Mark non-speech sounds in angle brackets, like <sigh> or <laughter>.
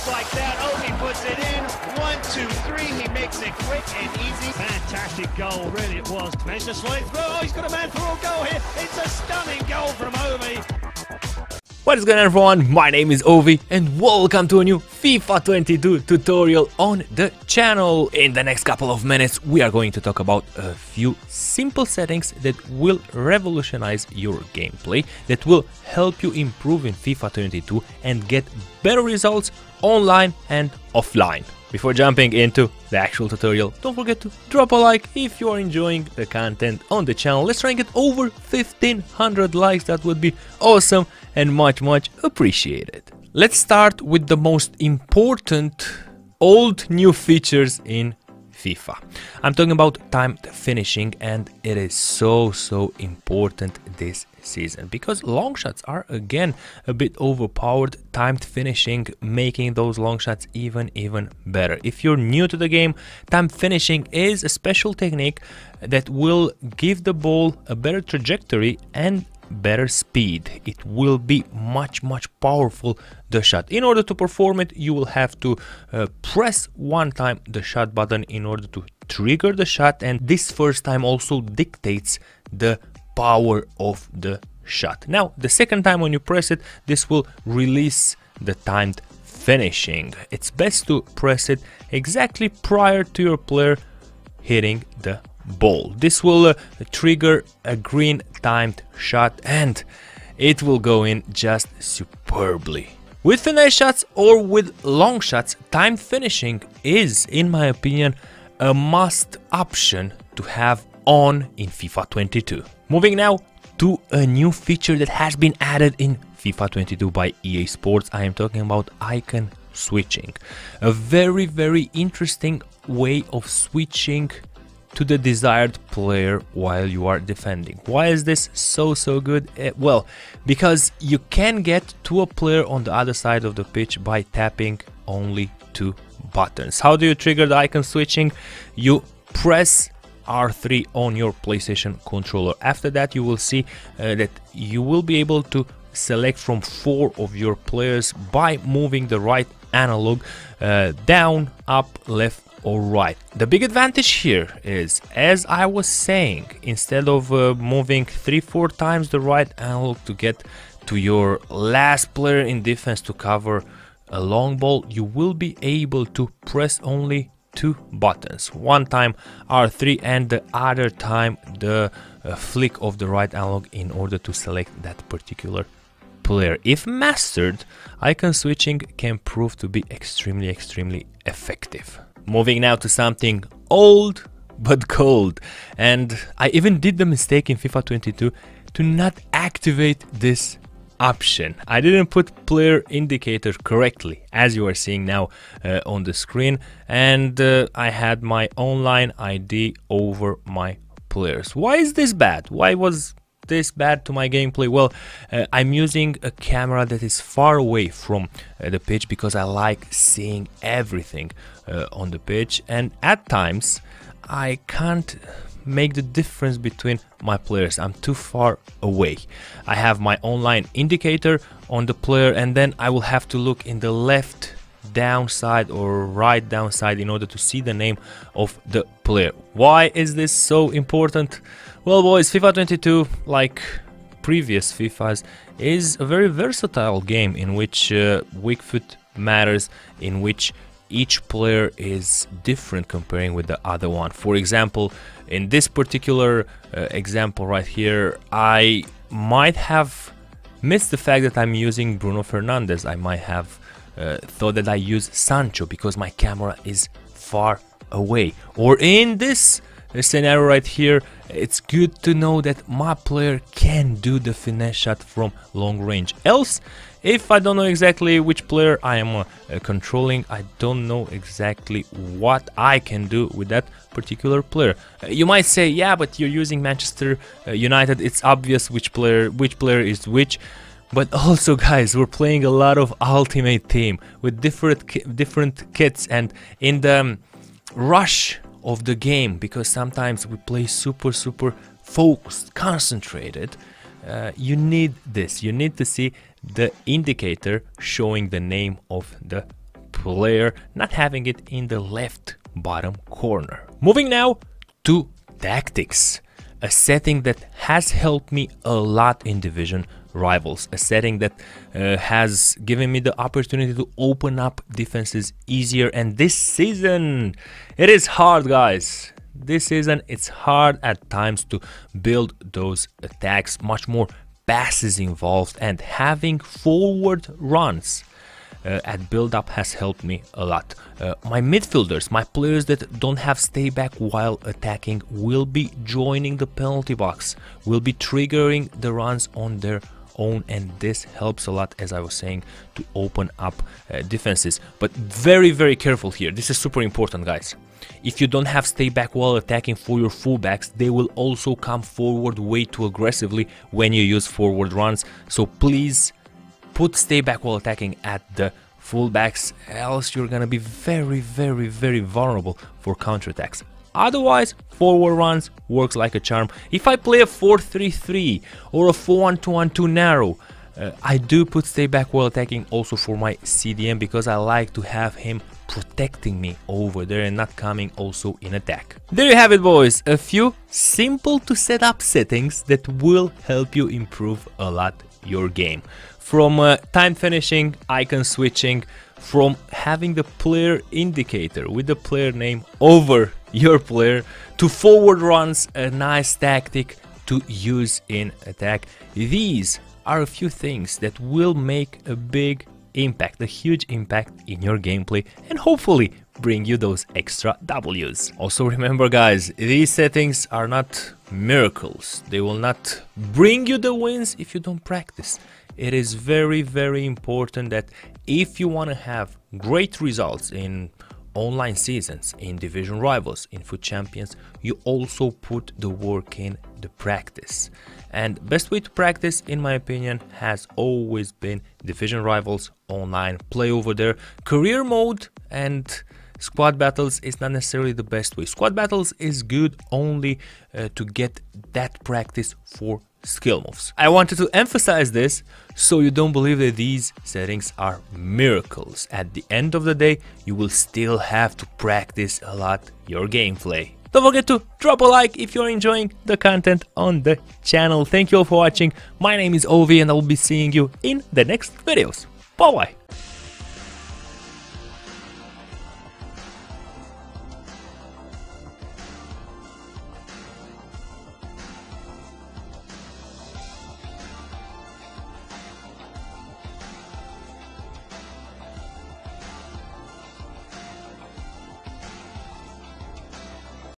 just like that. Ovi puts it in. One, two, three. He makes it quick and easy. Fantastic goal, really it was. Managed to through. Oh, he's got a man a goal here. It's a stunning goal from Ovi. What is going on everyone, my name is Ovi and welcome to a new FIFA 22 tutorial on the channel. In the next couple of minutes we are going to talk about a few simple settings that will revolutionize your gameplay, that will help you improve in FIFA 22 and get better results online and offline. Before jumping into the actual tutorial, don't forget to drop a like if you are enjoying the content on the channel. Let's try and get over 1500 likes, that would be awesome and much much appreciated. Let's start with the most important old new features in FIFA. I'm talking about timed finishing and it is so so important this season because long shots are again a bit overpowered. Timed finishing making those long shots even even better. If you're new to the game timed finishing is a special technique that will give the ball a better trajectory and better speed. It will be much much powerful the shot. In order to perform it you will have to uh, press one time the shot button in order to trigger the shot and this first time also dictates the power of the shot now the second time when you press it this will release the timed finishing it's best to press it exactly prior to your player hitting the ball. This will uh, trigger a green timed shot and it will go in just superbly. With finesse shots or with long shots, timed finishing is, in my opinion, a must option to have on in FIFA 22. Moving now to a new feature that has been added in FIFA 22 by EA Sports. I am talking about icon switching. A very, very interesting way of switching to the desired player while you are defending. Why is this so so good? Uh, well, because you can get to a player on the other side of the pitch by tapping only two buttons. How do you trigger the icon switching? You press R3 on your PlayStation controller. After that you will see uh, that you will be able to select from four of your players by moving the right analog uh, down, up, left or right. the big advantage here is, as I was saying, instead of uh, moving 3-4 times the right analog to get to your last player in defense to cover a long ball, you will be able to press only two buttons. One time R3 and the other time the uh, flick of the right analog in order to select that particular player. If mastered, icon switching can prove to be extremely extremely effective. Moving now to something old but cold. And I even did the mistake in FIFA 22 to not activate this option. I didn't put player indicator correctly as you are seeing now uh, on the screen and uh, I had my online ID over my players. Why is this bad? Why was this bad to my gameplay? Well, uh, I'm using a camera that is far away from uh, the pitch because I like seeing everything uh, on the pitch and at times I can't make the difference between my players. I'm too far away. I have my online indicator on the player and then I will have to look in the left downside or right downside in order to see the name of the player. Why is this so important? Well boys, FIFA 22, like previous FIFAs, is a very versatile game in which uh, weak foot matters, in which each player is different comparing with the other one. For example, in this particular uh, example right here, I might have missed the fact that I'm using Bruno Fernandes. I might have uh, thought that I use Sancho because my camera is far away. Or in this scenario right here, it's good to know that my player can do the finesse shot from long range. Else, if I don't know exactly which player I am uh, controlling, I don't know exactly what I can do with that particular player. Uh, you might say, yeah, but you're using Manchester uh, United, it's obvious which player which player is which. But <laughs> also guys, we're playing a lot of Ultimate Team with different different kits and in the um, rush of the game because sometimes we play super super focused concentrated uh, you need this you need to see the indicator showing the name of the player not having it in the left bottom corner. Moving now to tactics, a setting that has helped me a lot in Division Rivals, a setting that uh, has given me the opportunity to open up defenses easier. And this season, it is hard, guys. This season, it's hard at times to build those attacks, much more passes involved, and having forward runs uh, at build up has helped me a lot. Uh, my midfielders, my players that don't have stay back while attacking, will be joining the penalty box, will be triggering the runs on their own and this helps a lot as I was saying to open up uh, defenses. But very very careful here. This is super important guys. If you don't have stay back while attacking for your fullbacks they will also come forward way too aggressively when you use forward runs. So please put stay back while attacking at the fullbacks, else you're gonna be very, very, very vulnerable for counterattacks. Otherwise, forward runs works like a charm. If I play a 4-3-3 or a 4-1-2-1-2 narrow, uh, I do put stay back while attacking also for my CDM because I like to have him protecting me over there and not coming also in attack. There you have it boys, a few simple to set up settings that will help you improve a lot your game from uh, time finishing, icon switching, from having the player indicator with the player name over your player to forward runs, a nice tactic to use in attack. These are a few things that will make a big impact, a huge impact in your gameplay and hopefully bring you those extra W's. Also remember guys, these settings are not miracles. They will not bring you the wins if you don't practice it is very very important that if you want to have great results in online seasons, in division rivals, in FUT champions, you also put the work in the practice. And best way to practice, in my opinion, has always been division rivals online. Play over there, career mode and squad battles is not necessarily the best way. Squad battles is good only uh, to get that practice for skill moves. I wanted to emphasize this so you don't believe that these settings are miracles. At the end of the day, you will still have to practice a lot your gameplay. Don't forget to drop a like if you're enjoying the content on the channel. Thank you all for watching. My name is Ovi and I will be seeing you in the next videos. Bye bye.